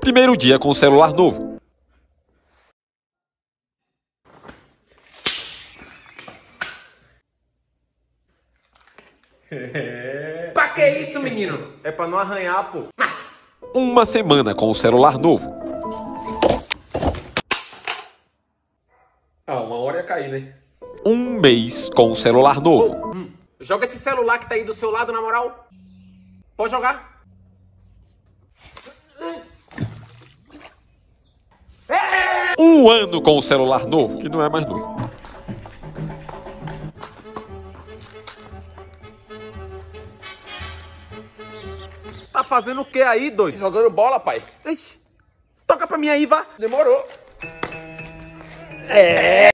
Primeiro dia com celular novo. Pra que isso, menino? É pra não arranhar, pô. Uma semana com o celular novo. Ah, uma hora ia cair, né? Um mês com o celular novo. Joga esse celular que tá aí do seu lado, na moral. Pode jogar. Um ano com o celular novo, que não é mais novo. Tá fazendo o que aí, doido? Jogando bola, pai. Ixi, toca pra mim aí, vá. Demorou.